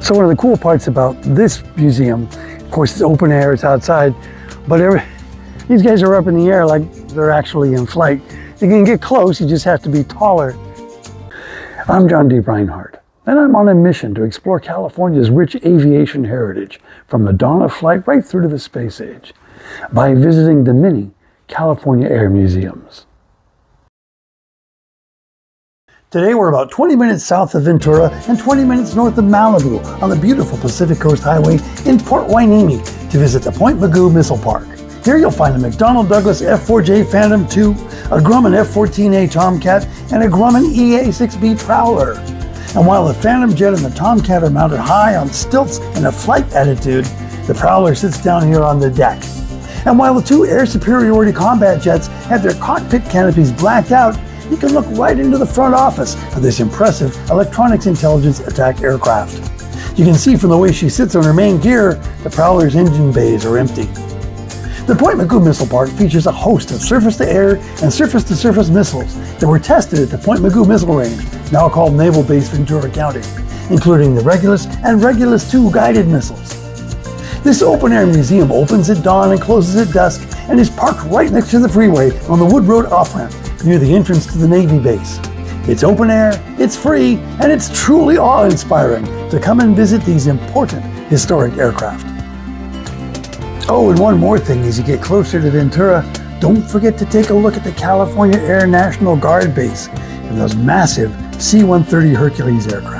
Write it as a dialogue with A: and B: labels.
A: So one of the cool parts about this museum, of course, it's open air, it's outside, but every, these guys are up in the air like they're actually in flight. You can get close, you just have to be taller. I'm John D. Reinhardt, and I'm on a mission to explore California's rich aviation heritage from the dawn of flight right through to the space age by visiting the many California Air Museums. Today we're about 20 minutes south of Ventura and 20 minutes north of Malibu on the beautiful Pacific Coast Highway in Port Hueneme to visit the Point Mugu Missile Park. Here you'll find a McDonnell Douglas F-4J Phantom II, a Grumman F-14A Tomcat, and a Grumman EA-6B Prowler. And while the Phantom Jet and the Tomcat are mounted high on stilts in a flight attitude, the Prowler sits down here on the deck. And while the two air superiority combat jets have their cockpit canopies blacked out, you can look right into the front office of this impressive electronics intelligence attack aircraft. You can see from the way she sits on her main gear, the Prowler's engine bays are empty. The Point Mugu Missile Park features a host of surface-to-air and surface-to-surface missiles that were tested at the Point Mugu Missile Range, now called Naval Base Ventura County, including the Regulus and Regulus II guided missiles. This open-air museum opens at dawn and closes at dusk and is parked right next to the freeway on the Wood Road off-ramp near the entrance to the Navy base. It's open air, it's free, and it's truly awe-inspiring to come and visit these important historic aircraft. Oh, and one more thing as you get closer to Ventura, don't forget to take a look at the California Air National Guard Base and those massive C-130 Hercules aircraft.